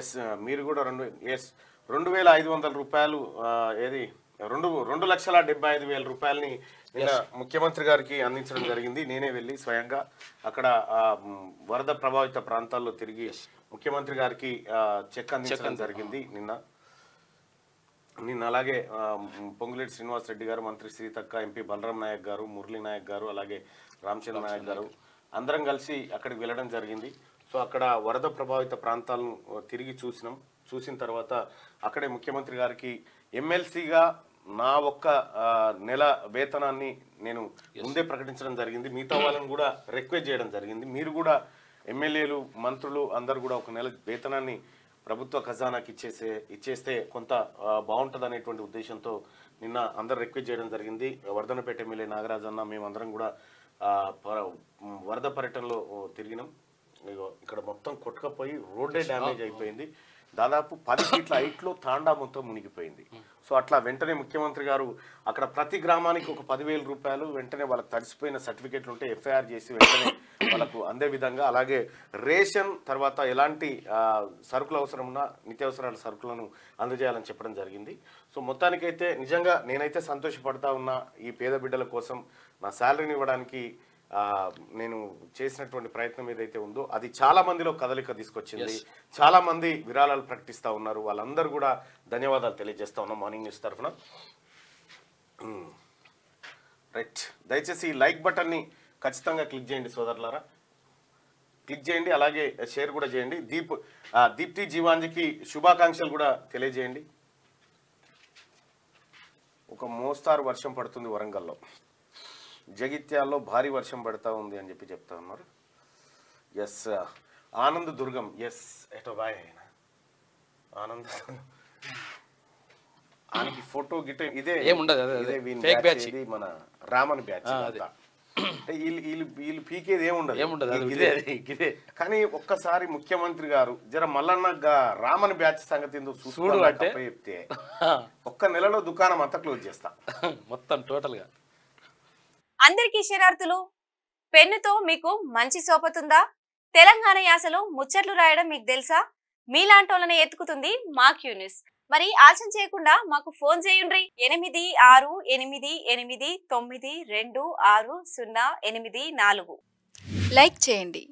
Yes మీరు కూడా రెండు ఎస్ రెండు వేల ఐదు వందల రూపాయలు ఏది రెండు రెండు లక్షల డెబ్బై ఐదు వేల రూపాయలని నిన్న ముఖ్యమంత్రి గారికి అందించడం జరిగింది. నేనే వెళ్ళి స్వయంగా అక్కడ వరద ప్రభావిత ప్రాంతాల్లో తిరిగి ముఖ్యమంత్రి గారికి చెక్ అందించడం జరిగింది నిన్న. నిన్న అలాగే పొంగులేటి శ్రీనివాస్ రెడ్డి గారు మంత్రి సీతక్క ఎంపీ బలరాం నాయక్ గారు మురళీ నాయక్ గారు అలాగే రామచంద్ర నాయక్ గారు. అందరం కలిసి అక్కడికి వెళ్ళడం జరిగింది. సో అక్కడ వరద ప్రభావిత ప్రాంతాలను తిరిగి చూసినాం. చూసిన తర్వాత అక్కడే ముఖ్యమంత్రి గారికి ఎమ్మెల్సీగా నా ఒక్క నెల వేతనాన్ని నేను ముందే ప్రకటించడం జరిగింది. మిగతా వాళ్ళని కూడా రిక్వెస్ట్ చేయడం జరిగింది. మీరు కూడా ఎమ్మెల్యేలు మంత్రులు అందరు కూడా ఒక నెల వేతనాన్ని ప్రభుత్వ ఖజానాకి ఇచ్చేసే ఇచ్చేస్తే కొంత బాగుంటుంది అనేటువంటి ఉద్దేశంతో నిన్న అందరు రిక్వెస్ట్ చేయడం జరిగింది. వర్ధనపేట ఎమ్మెల్యే నాగరాజ్ అన్న మేమందరం కూడా వరద పర్యటనలో తిరిగినాం. ఇక్కడ మొత్తం కొట్టుకపోయి రోడ్డే డ్యామేజ్ అయిపోయింది. దాదాపు పది ఫీట్ల హైట్లో తాండా మొత్తం మునిగిపోయింది. సో అట్లా వెంటనే ముఖ్యమంత్రి గారు అక్కడ ప్రతి గ్రామానికి ఒక పదివేల రూపాయలు వెంటనే వాళ్ళకి తడిసిపోయిన సర్టిఫికేట్లు ఉంటే ఎఫ్ఐఆర్ చేసి వెంటనే వాళ్ళకు అందే విధంగా అలాగే రేషన్ తర్వాత ఎలాంటి సరుకులు అవసరం ఉన్నా నిత్యావసరాల సరుకులను అందజేయాలని చెప్పడం జరిగింది. సో మొత్తానికైతే నిజంగా నేనైతే సంతోషపడతా ఉన్నా ఈ పేద బిడ్డల కోసం నా శాలరీని ఇవ్వడానికి నేను చేసినటువంటి ప్రయత్నం ఏదైతే ఉందో అది చాలా మందిలో కదలిక తీసుకొచ్చింది. చాలా మంది విరాళాలు ప్రకటిస్తా ఉన్నారు. వాళ్ళందరూ కూడా ధన్యవాదాలు తెలియజేస్తా ఉన్నాం మార్నింగ్ న్యూస్ తరఫున. రైట్. దయచేసి ఈ లైక్ బటన్ని ఖచ్చితంగా క్లిక్ చేయండి సోదరులారా. క్లిక్ చేయండి అలాగే షేర్ కూడా చేయండి. దీప్ దీప్తి జీవాంజికి శుభాకాంక్షలు కూడా తెలియజేయండి. ఒక మోస్తారు వర్షం పడుతుంది వరంగల్లో. జగిత్యాల్లో భారీ వర్షం పడతా ఉంది అని చెప్పి చెప్తా ఉన్నారు. ఎస్ ఆనంద్ దుర్గం. ఎస్ ఎటో బాయ్ ఆయన. ఆనంద్ ఆయనకి ఫోటో గిట ఇదే ఏముండదు, మన రామన్ బ్యాచ్ వీళ్ళు వీళ్ళు వీళ్ళు పీకేది ఏముండదు ఏముండదు ఇదే. ఇదే కానీ ఒక్కసారి ముఖ్యమంత్రి గారు జర మల్లన్న గా- రామన్ బ్యాచ్ సంగతి చూడు అంటే. చెప్తే ఒక్క నెలలో దుకాణం అంతా క్లోజ్ చేస్తా. మొత్తం టోటల్గా. అందరికీ శరార్థులు పెన్నుతో మీకు మంచి సోపతుందా? తెలంగాణ యాసలో ముచ్చట్లు రాయడం మీకు తెలుసా? మీలాంటోళ్ళనే ఎత్తుకుతుంది మా క్యూనిస్ మరి ఆలస్యం చేయకుండా మాకు ఫోన్ చేయండి ఎనిమిది ఆరు ఎనిమిది ఎనిమిది తొమ్మిది రెండు ఆరు సున్నా ఎనిమిది నాలుగు. లైక్ చేయండి.